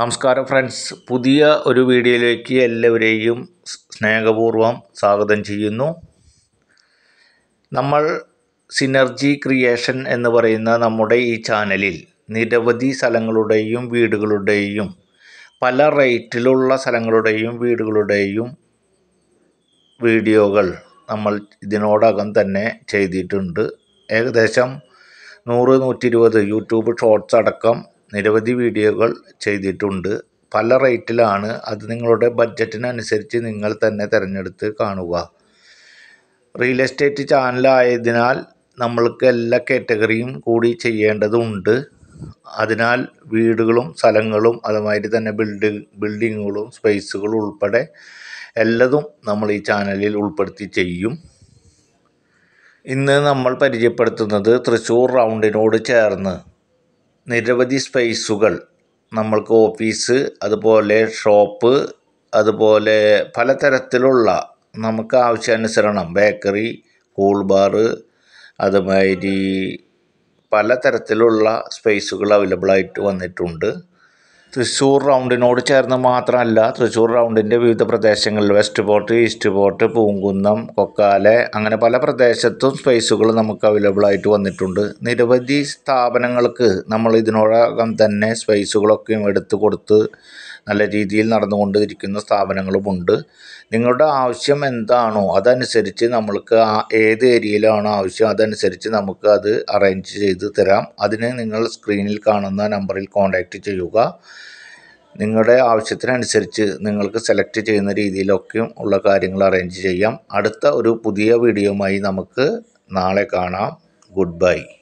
നമസ്കാരം ഫ്രണ്ട്സ്. പുതിയ ഒരു വീഡിയോയിലേക്ക് എല്ലാവരെയും സ്നേഹപൂർവം സ്വാഗതം ചെയ്യുന്നു. നമ്മൾ സിനർജി ക്രിയേഷൻ എന്ന് പറയുന്ന നമ്മുടെ ഈ ചാനലിൽ നിരവധി സ്ഥലങ്ങളുടെയും വീടുകളുടെയും പല റേറ്റിലുള്ള സ്ഥലങ്ങളുടെയും വീടുകളുടെയും വീഡിയോകൾ നമ്മൾ ഇതിനോടകം തന്നെ ചെയ്തിട്ടുണ്ട്. ഏകദേശം നൂറ് നൂറ്റി ഇരുപത് യൂട്യൂബ് ഷോർട്സ് അടക്കം നിരവധി വീഡിയോകൾ ചെയ്തിട്ടുണ്ട്. പല റേറ്റിലാണ്. അത് നിങ്ങളുടെ ബഡ്ജറ്റിനനുസരിച്ച് നിങ്ങൾ തന്നെ തിരഞ്ഞെടുത്ത് കാണുക. റിയൽ എസ്റ്റേറ്റ് ചാനലായതിനാൽ നമ്മൾക്ക് എല്ലാ കാറ്റഗറിയും കൂടി ചെയ്യേണ്ടതുണ്ട്. അതിനാൽ വീടുകളും സ്ഥലങ്ങളും അതുമാതിരി തന്നെ ബിൽഡിംഗ് ബിൽഡിങ്ങുകളും സ്പേസുകളും ഉൾപ്പെടെ എല്ലതും നമ്മൾ ഈ ചാനലിൽ ഉൾപ്പെടുത്തി ചെയ്യും. ഇന്ന് നമ്മൾ പരിചയപ്പെടുത്തുന്നത് തൃശ്ശൂർ റൗണ്ടിനോട് ചേർന്ന് നിരവധി സ്പേസുകൾ നമ്മൾക്ക് ഓഫീസ് അതുപോലെ ഷോപ്പ് അതുപോലെ പലതരത്തിലുള്ള നമുക്ക് ആവശ്യാനുസരണം. ബേക്കറി കൂൾ ബാറ് അതുമാതിരി പലതരത്തിലുള്ള സ്പേസുകൾ അവൈലബിൾ ആയിട്ട് വന്നിട്ടുണ്ട്. തൃശ്ശൂർ റൗണ്ടിനോട് ചേർന്ന് മാത്രമല്ല തൃശ്ശൂർ റൗണ്ടിന്റെ വിവിധ പ്രദേശങ്ങളിൽ west port east port Punkunnam Kokkala അങ്ങനെ പല പ്രദേശത്തും സ്പേസുകൾ നമുക്ക് അവൈലബിൾ ആയിട്ട് വന്നിട്ടുണ്ട്. നിരവധി സ്ഥാപനങ്ങൾക്ക് നമ്മൾ ഇതിനോടകം തന്നെ സ്പേസുകളൊക്കെ എടുത്തു കൊടുത്ത് നല്ല രീതിയിൽ നടന്നുകൊണ്ടിരിക്കുന്ന സ്ഥാപനങ്ങളുമുണ്ട് നിങ്ങളുടെ ആവശ്യം എന്താണോ അതനുസരിച്ച് നമ്മൾക്ക് ആ ഏത് ഏരിയയിലാണോ ആവശ്യം അതനുസരിച്ച് നമുക്ക് അത് അറേഞ്ച് ചെയ്ത് തരാം. അതിന് നിങ്ങൾ സ്ക്രീനിൽ കാണുന്ന നമ്പറിൽ കോൺടാക്റ്റ് ചെയ്യുക. നിങ്ങളുടെ ആവശ്യത്തിനനുസരിച്ച് നിങ്ങൾക്ക് സെലക്ട് ചെയ്യുന്ന രീതിയിലൊക്കെയും ഉള്ള കാര്യങ്ങൾ അറേഞ്ച് ചെയ്യാം. അടുത്ത ഒരു പുതിയ വീഡിയോയുമായി നമുക്ക് നാളെ കാണാം. Good bye